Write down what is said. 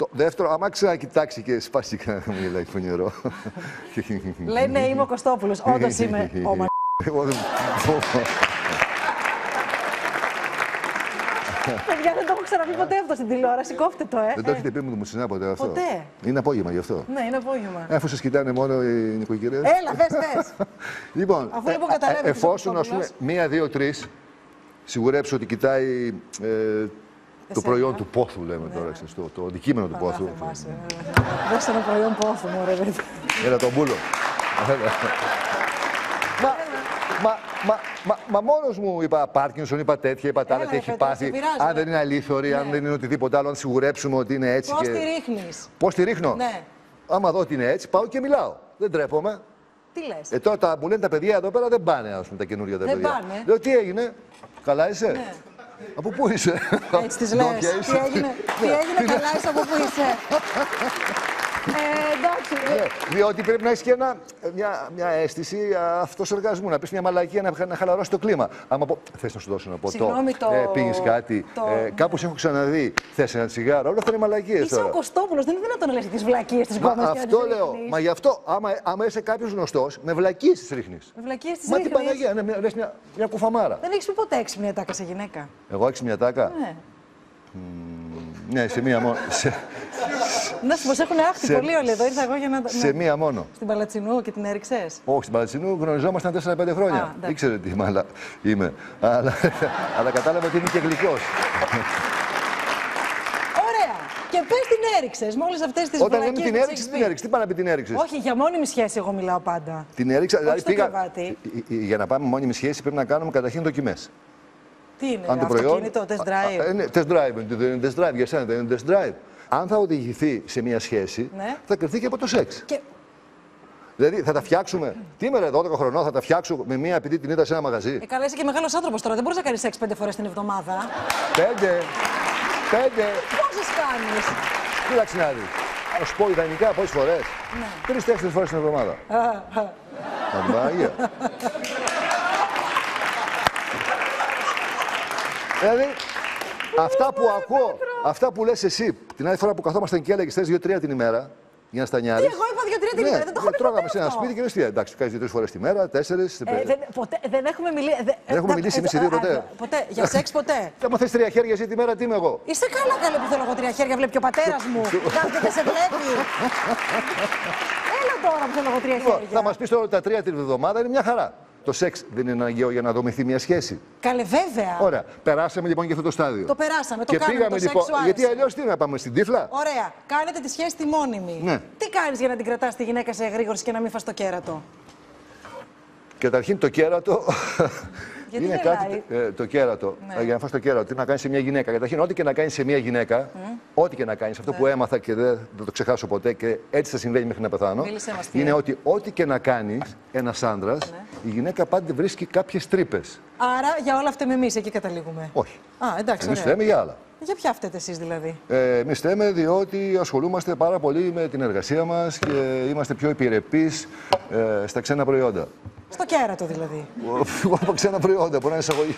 Το δεύτερο, άμα ξανακοιτάξει και σπάσει κανένα μιλάει φωνηρό. Λέει ναι, είμαι ο Κωστόπουλος. Όντως είμαι ο Μα... Εγώ δεν- Παιδιά, δεν το έχω ξαναπεί ποτέ αυτό στην τηλεόραση. Κόφτε το, ε. Δεν το Ε, έχετε πει μου το μουσινά ποτέ αυτό; Ποτέ. Είναι απόγευμα γι' αυτό; Ναι, είναι απόγευμα. Αφού σας κοιτάνε μόνο οι νοικοκυρές. Έλα, πε, πε. Λοιπόν, Αφού λοιπόν ε, καταλάβει ε, ποιος εφόσον ο ας πούμε Κωστόπουλος. μία, δύο, τρεις, σιγουρέψω ότι κοιτάει ε, το Εσένα. προϊόν του πόθου, λέμε τώρα, ξέρεις, το, το αντικείμενο του πόθου. Θυμάσαι. Δώσε ένα προϊόν πόθου, μωρέ, παιδί. Έλα τον μπούλο. μα, μα, μα, μα, μα μόνος μου είπα Πάρκινσον, είπα τέτοια, είπα τα άλλα, Έλα, τι ρε, έχει Πέτρο, πάθει. σε πειράζει, αν ρε. δεν είναι αλήθωρη, αν Ναι. δεν είναι οτιδήποτε άλλο, αν σιγουρέψουμε ότι είναι έτσι. Πώς και... τη ρίχνεις; Πώς τη ρίχνω; Ναι. Άμα δω ότι είναι έτσι, πάω και μιλάω. Δεν τρέπομαι. Τι λες; Ε, τώρα τα, μου λένε τα παιδιά εδώ πέρα δεν πάνε, ας πούμε, τα καινούργια τα Δεν παιδιά. πάνε. Λέω, τι έγινε, καλά είσαι; Από πού είσαι; Έτσι τη λες. Ντόπια Τι είσαι; έγινε, τι έγινε, καλά είσαι από πού είσαι; Ε, εντάξει. Ναι, διότι πρέπει να έχει και ένα, μια, μια αίσθηση αυτοσεργασμού, να πεις μια μαλακία να, να χαλαρώσει το κλίμα. Άμα πω, θες να σου δώσω ένα ποτό, Συγγνώμη, το- ε, πήγες κάτι, το- ε, κάπως έχω ξαναδεί, θες ένα τσιγάρο, όλα αυτά είναι μαλακίες Είσαι τώρα. ο Κωστόπουλος, δεν είναι δυνατόν να λες τις βλακίες της Μα κόμμα αυτό λέω. Μα γι' αυτό, άμα, άμα είσαι κάποιος γνωστός, με βλακίες τις ρίχνεις. Βλακίες τη Μα την Παναγία, ναι, λες μια, μια κουφαμάρα. Δεν έχεις πει ποτέ έξυπνη ατάκα σε γυναίκα. Εγώ έξι μια τάκα; Ναι. Ναι, σε μία μόνο. Σε, Να σου πω, έχουν άχτη Σε- πολύ όλοι εδώ. Ήρθα εγώ για να. σε να- μία μόνο. Στην Παλατσινού και την έριξες; Όχι, στην Παλατσινού γνωριζόμασταν 4-5 χρόνια. Α, εντάξει. Ήξερε τι μάλα είμαι. Αλλά, αλλά κατάλαβα ότι είναι και γλυκός. Ωραία. Και πες την έριξες με όλε αυτές τις Όταν λέμε την έριξες, την έριξες. Τι πάνε να πει την έριξες; Όχι, για μόνιμη σχέση εγώ μιλάω πάντα. Την έριξα, δηλαδή στο πήγα. κρεβάτι. Ε, ε, Για να πάμε μόνιμη σχέση πρέπει να κάνουμε καταρχήν δοκιμές. Τι είναι, Αν το προϊόν. αυτοκίνητο, test Α, α, ε, drive. ναι, test drive. Δεν είναι test drive για σένα, δεν είναι test drive. Αν θα οδηγηθεί σε μια σχέση, Ναι. θα κρυφτεί και από το σεξ. Και Δηλαδή θα τα φτιάξουμε. Τι είμαι ρε, 12 χρονών, θα τα φτιάξω με μία επειδή την είδα σε ένα μαγαζί. ε, καλά, είσαι και μεγάλος άνθρωπος τώρα. Δεν μπορείς να κάνεις σεξ πέντε φορές την εβδομάδα. Πέντε. Πέντε. Πόσε κάνεις; Κοίταξε να δεις. Να σου πω ιδανικά πόσες φορές. Ναι. Τρει-τέσσερι φορές την εβδομάδα. Να την Παναγία. Δηλαδή, αυτά που ακούω, αυτά που λες εσύ, την άλλη φορά που καθόμασταν και έλεγες θες δύο-τρία την ημέρα, για να στα νιάρεις. Τι, εγώ είπα δύο-τρία την ημέρα, δεν το έχω πει τρώγαμε ποτέ σε ένα αυτό. σπίτι και λες τι, εντάξει, κάνεις δύο-τρεις φορές τη μέρα, τέσσερις. Ε, δεν, ποτέ, δεν έχουμε μιλήσει. Δεν, έχουμε μιλήσει εμείς οι δύο ποτέ. Ποτέ. Για σεξ ποτέ. Και άμα θες τρία χέρια εσύ τη μέρα, τι είμαι εγώ. Είσαι καλά καλέ που θέλω εγώ τρία χέρια, βλέπει και ο πατέρας μου. Κάτι δεν σε βλέπει. Έλα τώρα που θέλω εγώ τρία Λοιπόν, Θα χέρια. μας πεις τώρα ότι τα τρία την εβδομάδα είναι μια χαρά. Το σεξ δεν είναι αναγκαίο για να δομηθεί μια σχέση. Καλέ, βέβαια. Ωραία. Περάσαμε λοιπόν και αυτό το στάδιο. Το περάσαμε, το και κάναμε, πήγαμε το σεξ λοιπόν. σου άρεσε. Γιατί αλλιώς τι να πάμε στην τύφλα; Ωραία. Κάνετε τη σχέση τη μόνιμη. Ναι. Τι κάνεις για να την κρατάς τη γυναίκα σε εγρήγορση και να μην φας το κέρατο; Καταρχήν το κέρατο. Γιατί είναι γελάει; κάτι. ε, το κέρατο. Ναι. ε, Για να φας το κέρατο. Τι να κάνεις σε μια γυναίκα. Καταρχήν, ό,τι και να κάνεις σε μια γυναίκα. Ό,τι και να κάνεις. Αυτό Ναι. που έμαθα και δεν θα το ξεχάσω ποτέ και έτσι θα συμβαίνει μέχρι να πεθάνω. Μίλησέ μας, τι είναι είναι. ότι ό,τι και να κάνεις ένας άντρας, η γυναίκα πάντα βρίσκει κάποιες τρύπες. Άρα για όλα αυτά με εμείς εκεί καταλήγουμε. Όχι. Α, εντάξει, Εμείς ωραία. λέμε για άλλα. Για ποια φταίτε εσείς δηλαδή; Ε, Εμείς θέμε διότι ασχολούμαστε πάρα πολύ με την εργασία μας και είμαστε πιο επιρρεπείς ε, στα ξένα προϊόντα. Στο κέρατο δηλαδή. Εγώ από ξένα προϊόντα, μπορεί να είναι εισαγωγή.